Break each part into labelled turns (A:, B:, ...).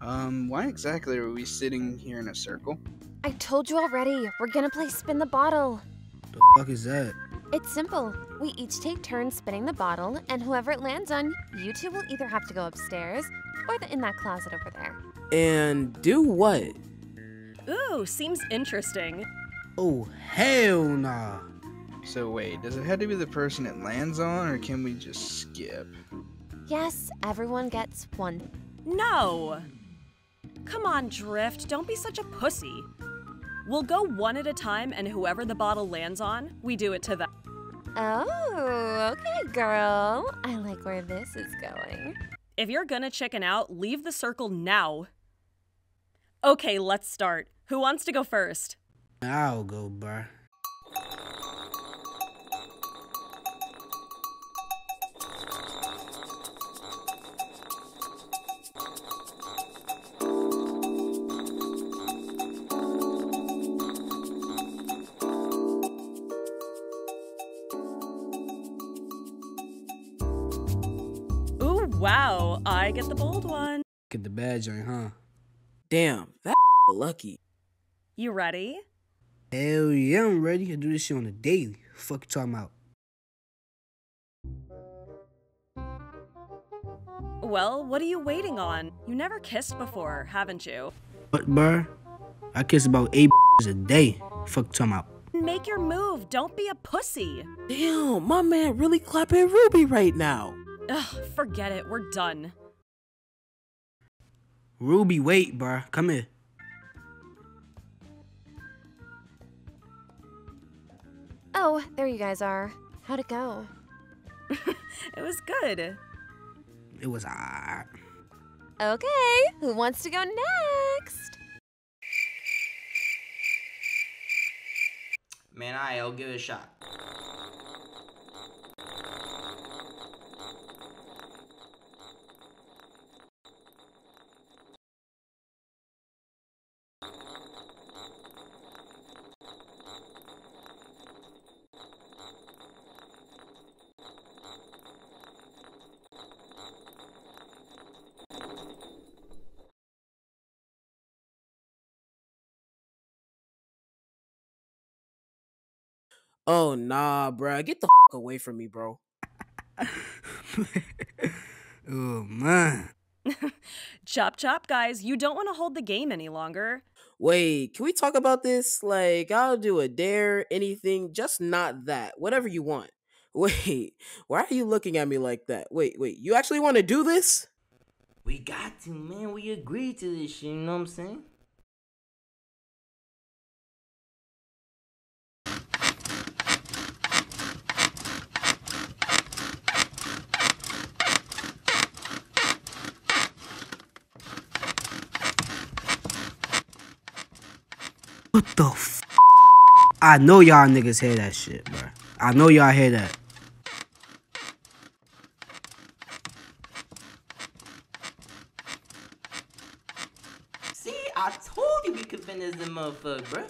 A: Um, why exactly are we sitting here in a circle?
B: I told you already. We're gonna play spin the bottle.
C: The fuck is that?
B: It's simple. We each take turns spinning the bottle, and whoever it lands on, you two will either have to go upstairs or the, in that closet over there.
D: And do what?
E: Ooh, seems interesting.
C: Oh, hell nah.
A: So wait, does it have to be the person it lands on, or can we just skip?
B: Yes, everyone gets one.
E: No! Come on, Drift, don't be such a pussy. We'll go one at a time, and whoever the bottle lands on, we do it to them.
B: Oh, okay, girl. I like where this is going.
E: If you're gonna chicken out, leave the circle now. Okay, let's start. Who wants to go first?
C: I'll go, bruh.
E: Wow, I get the bold one.
C: Get the bad joint, huh?
D: Damn, that lucky.
E: You ready?
C: Hell yeah, I'm ready. I do this shit on a daily. Fuck you talking about?
E: Well, what are you waiting on? You never kissed before, haven't you?
C: What, bruh? I kiss about eight a day. Fuck you talking about?
E: Make your move, don't be a pussy.
D: Damn, my man really clapping Ruby right now.
E: Ugh, forget it, we're done.
C: Ruby, wait, bruh. Come here.
B: Oh, there you guys are. How'd it go?
E: It was good.
C: It was alright.
B: Okay, who wants to go next?
F: Man, I I'll give it a shot.
D: Oh nah, bruh. Get the fuck away from me, bro.
C: oh, man.
E: Chop chop, guys, you don't want to hold the game any longer.
D: Wait, can we talk about this? Like, I'll do a dare, anything, just not that. Whatever you want. Wait, why are you looking at me like that? Wait, wait, you actually want to do this?
F: We got to, man. We agreed to this shit, you know what I'm saying?
C: What the f? I know y'all niggas hear that shit, bro. I know y'all hear that.
F: See, I told you we could finish this motherfucker, bro.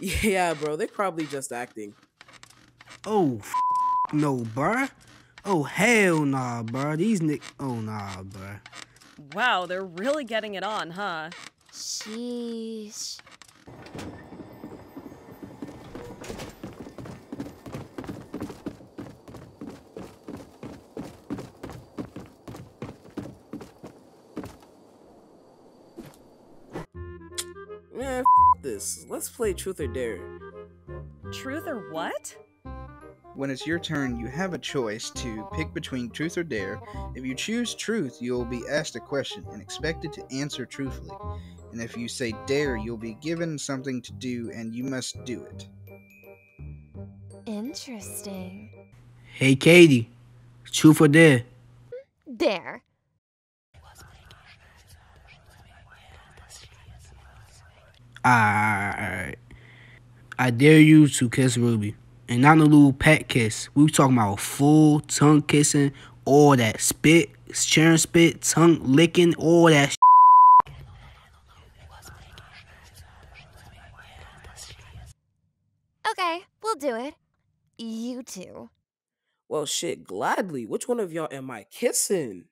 D: Yeah, bro, they're probably just acting.
C: Oh, f- no, bruh. Oh, hell nah, bruh. These nick. Oh, nah, bruh.
E: Wow, they're really getting it on, huh?
B: Sheesh.
D: Man, this. Let's play truth or dare.
E: Truth or what?
A: When it's your turn, you have a choice to pick between truth or dare. If you choose truth, you'll be asked a question and expected to answer truthfully. And if you say dare, you'll be given something to do and you must do it.
B: Interesting.
C: Hey, Katy. Truth or dare?
B: There.
C: Alright. I dare you to kiss Ruby. And not a little pet kiss. We talking about full tongue kissing, all that spit, sharing spit, tongue licking, all that
B: Okay, we'll do it. You two.
D: Well, shit, gladly. Which one of y'all am I kissing?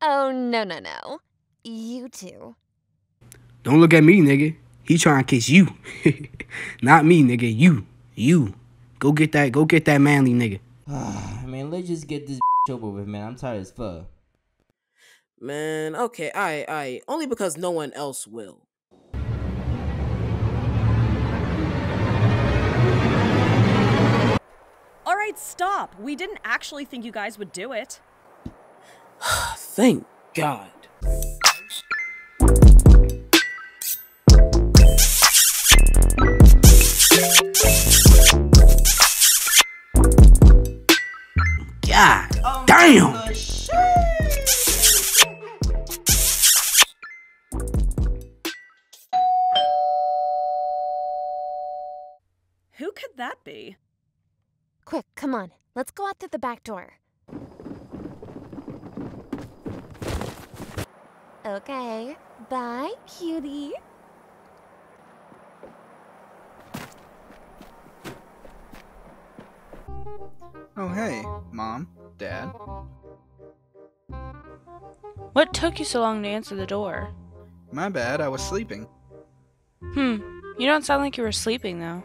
B: Oh, no, no, no. You two.
C: Don't look at me, nigga. He trying to kiss you. Not me, nigga. You. You. Go get that go get that manly nigga.
F: man, let's just get this over with, man. I'm tired as fuck.
D: Man, okay, I, I, only because no one else will.
E: All right, stop. We didn't actually think you guys would do it.
D: Thank God.
C: God
F: Oh,
C: damn.
F: the shit.
E: Who could that be?
B: Quick, come on. Let's go out through the back door. Okay. Bye, cutie.
A: Oh, hey, Mom, Dad.
G: What took you so long to answer the door?
A: My bad, I was sleeping.
G: Hmm, you don't sound like you were sleeping though.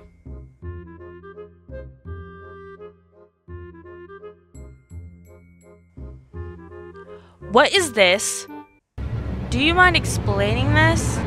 G: What is this? Do you mind explaining this?